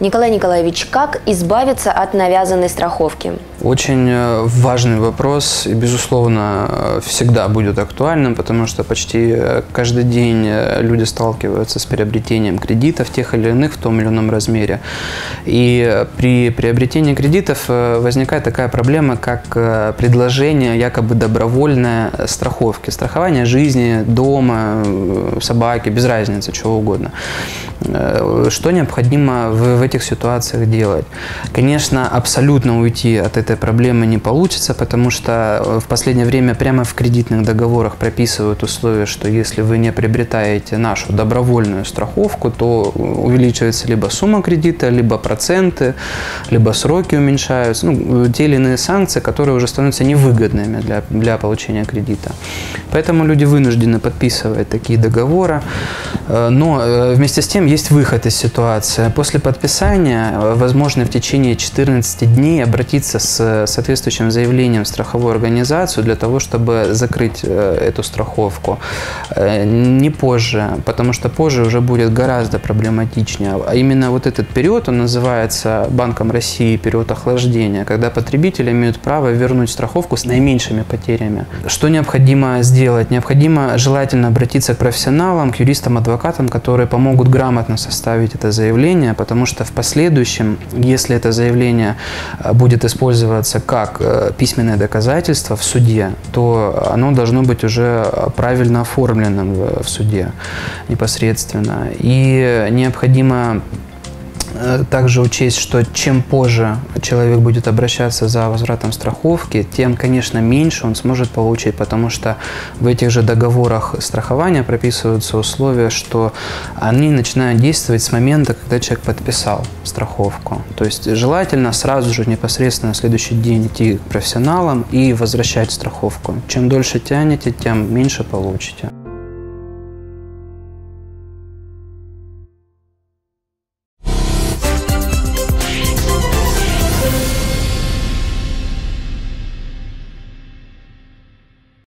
Николай Николаевич, как избавиться от навязанной страховки? Очень э, важный вопрос и, безусловно, э, всегда будет актуальным, потому что почти э, каждый день люди сталкиваются с приобретением кредитов тех или иных в том или ином размере. И при приобретении кредитов возникает такая проблема, как предложение якобы добровольной страховки. Страхование жизни, дома, собаки, без разницы, чего угодно. Что необходимо в, в этих ситуациях делать? Конечно, абсолютно уйти от этой проблемы не получится, потому что в последнее время прямо в кредитных договорах прописывают условия, что если вы не приобретаете нашу добровольную страховку, то увеличивается либо сумма кредита, либо проценты, либо сроки уменьшаются, ну, те или иные санкции, которые уже становятся невыгодными для, для получения кредита. Поэтому люди вынуждены подписывать такие договоры. Э, но э, вместе с тем есть выход из ситуации. После подписания э, возможно в течение 14 дней обратиться с соответствующим заявлением в страховую организацию для того, чтобы закрыть эту страховку. Не позже, потому что позже уже будет гораздо проблематичнее. А именно вот этот период, он называется Банком России период охлаждения, когда потребители имеют право вернуть страховку с наименьшими потерями. Что необходимо сделать? Необходимо желательно обратиться к профессионалам, к юристам, адвокатам, которые помогут грамотно составить это заявление, потому что в последующем, если это заявление э, будет использоваться как э, письменное доказательство в суде, то оно должно быть уже правильно оформленным в суде непосредственно. И необходимо Э, также учесть, что чем позже человек будет обращаться за возвратом страховки, тем, конечно, меньше он сможет получить, потому что в этих же договорах страхования прописываются условия, что они начинают действовать с момента, когда человек подписал страховку. То есть желательно сразу же непосредственно на следующий день идти к профессионалам и возвращать страховку. Чем дольше тянете, тем меньше получите.